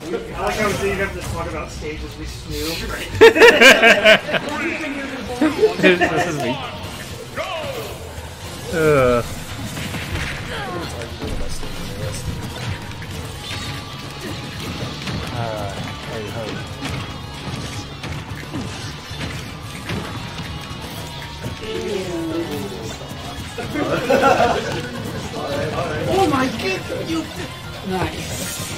I like how we didn't have to talk about stages we snoop. this, this is me. Ugh. Uh, hey, ho. Oh my god, you. Nice.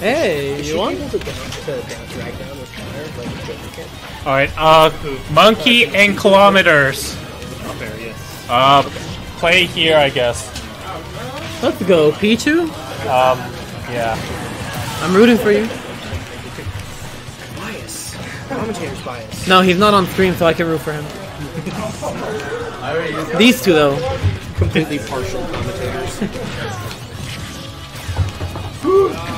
Hey, you want? Alright, uh, monkey and kilometers. Uh, play here, I guess. Let's go, Pichu. Um, yeah. I'm rooting for you. Bias. Commentator's bias. No, he's not on stream, so I can root for him. These two, though. Completely partial commentators.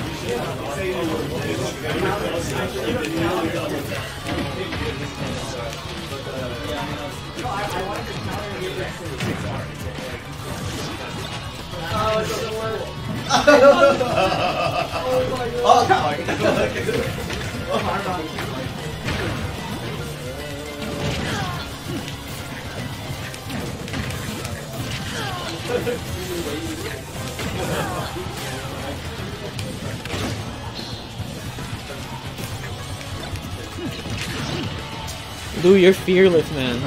Oh, it doesn't work. oh my god. Oh, my god. Lou, you're fearless, man.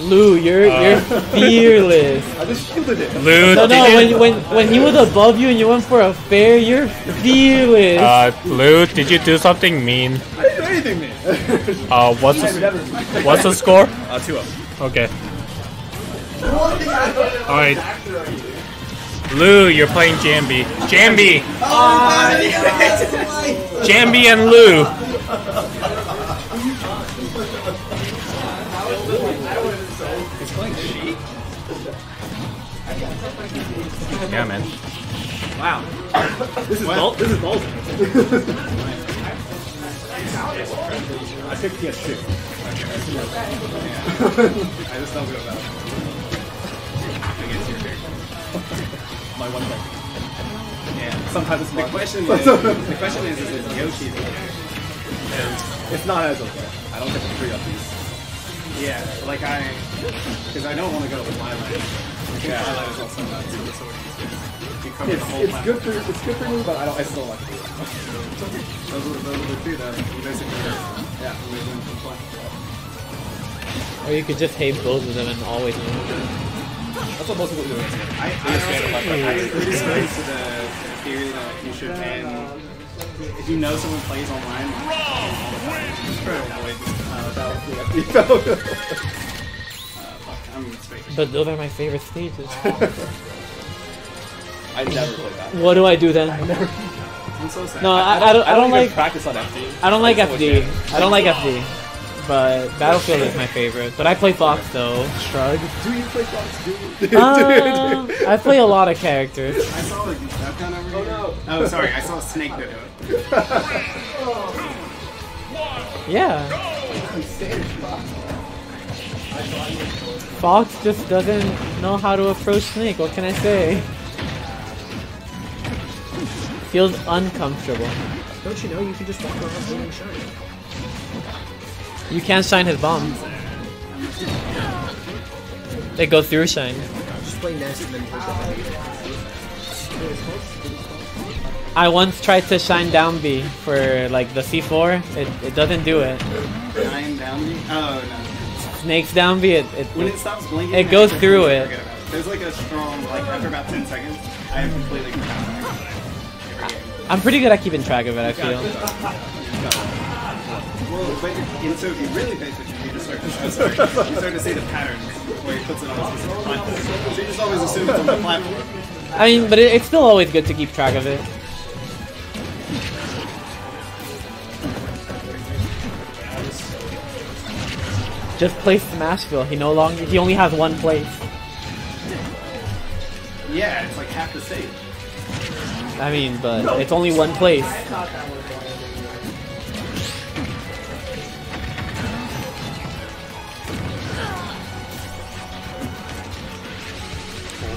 Lou, you're you're fearless. I just shielded it. Lou, No, no, when, when when he was above you and you went for a fair, you're fearless. uh, Lou, did you do something mean? I didn't do anything, man. Uh, what's the, what's the score? Uh, two up. Okay. Alright. Lou, you're playing Jambi. Jambi! Jambi and Lou! Yeah, man. Wow. This is ball. This is balls. I picked PS2. I just don't go about it. My one pick. Yeah. Sometimes it's the question is the question is is it Yoshi's and it's not as okay. I don't get the free up these. Yeah, like I, because I don't want to go with my line. Yeah, my line is also not too. You cover It's, the whole it's good for it's good for me, but I don't. I still like it. Those are, those are the two that you basically, yeah, we win from play. Or you could just hate both of them and always win. That's what most people do. I, I, also, I agree to the theory that you should ban, if you know someone plays online, just try to avoid uh, uh, fuck, I'm. But those are my favorite stages. I never play that. What do I do then? I'm so sad. No, I, I don't. I don't even like. practice on FD. I don't like That's so FD. I don't like FD. But Battlefield is my favorite. But I play Fox though. Shrug. Do you play Fox? Do you? Uh, I play a lot of characters. I saw like that gun over here. no. Oh, sorry, I saw a snake that do it. Yeah. Fox just doesn't know how to approach Snake. What can I say? Feels uncomfortable. Don't you know you can just walk around doing shine? You can't shine his bomb. They go through shine. Just play nest and then push I once tried to shine down B for like the C4. It, it doesn't do it. Nine down me? Oh, no. Snakes down B. It, it, When it stops blinking, It goes through it. There's like a strong, like after about 10 seconds, I am completely forgotten every game. I'm pretty good at keeping track of it. I feel. Well, but and so if you really pay attention, you just start to, you start to see the patterns where he puts it on a specific platform. So you just always assume it's on the platform. I mean, but it, it's still always good to keep track of it. Just place Smashville. He no longer. He only has one place. Yeah, it's like half the stage. I mean, but it's only one place.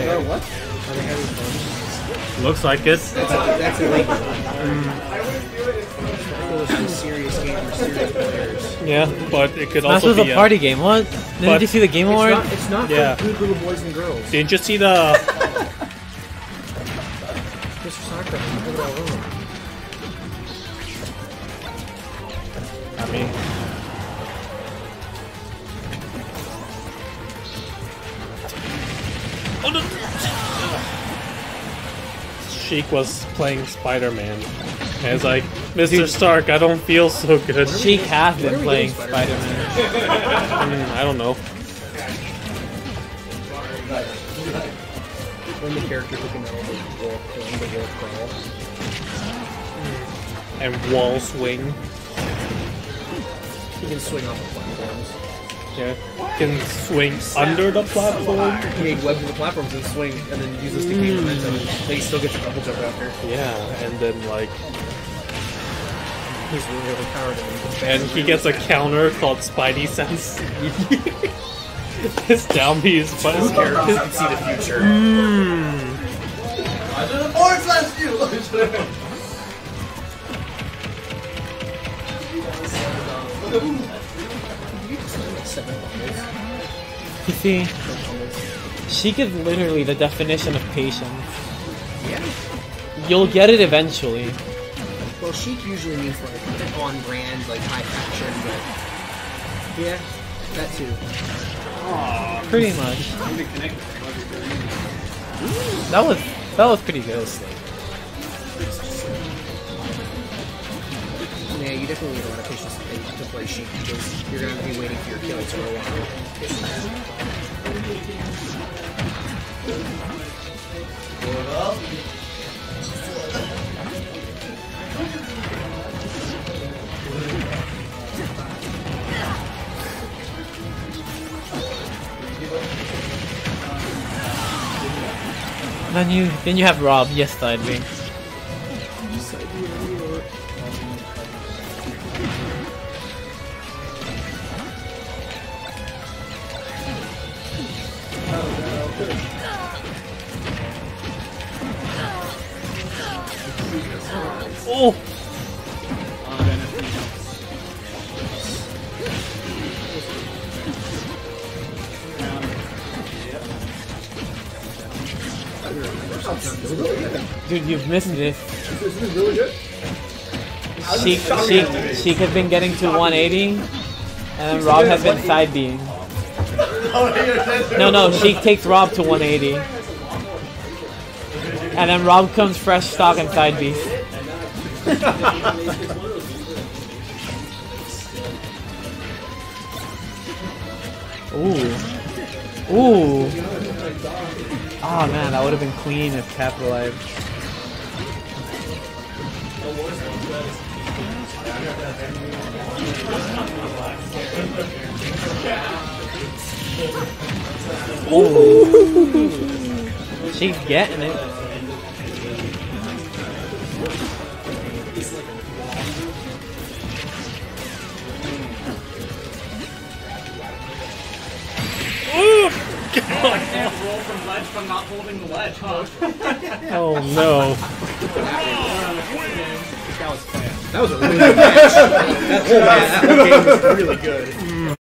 Yeah, what? Looks like it. That's illegal. Those are serious gamers, serious players. Yeah, but it could Smash also was be a That was a party game. What? but- Didn't you see the Game It's not, it's not Yeah. for good little boys and girls. Didn't you see the? Mr. Soccer, you put it all wrong. I mean, Sheik was playing Spider-Man. And it's like, Mr. Stark, I don't feel so good. Sheik has been playing Spider-Man. Mm, I don't know. When the character who can only walk, the wall crawl. And wall swing. He can swing off the platforms. Yeah. Can swing under the platform. He made webs of the platforms and swing, and then use this mm. to gain momentum. But he still gets a double jump after. Yeah, and then like, He's really overpowered. and he gets a counter called Spidey Sense. His down B is Spidey characters can see the future. Hmm. Seven bundles. You see, Sheik is literally the definition of patience. Yeah. You'll get it eventually. Well, chic usually means like on brand, like high fashion, but yeah, that too. Aww, Pretty much. I'm gonna connect with what you're doing. That was that was pretty good. Yeah, you definitely need a lot of patience to play, to because you're gonna be waiting for your kills for a while. Then you then you have Rob. Yes, side B. Oh, dude, you've missed. This is really good. Sheik, Sheik, Sheik has been getting to 180, and Rob has been side Bing. No, no, Sheik takes Rob to 180. And then Rob comes fresh stock and side B. Ooh. Ooh. Oh man, that would have been clean if capitalized. She's getting it. Ooh! oh no. That was fast. That was a really good match. That, that was really good.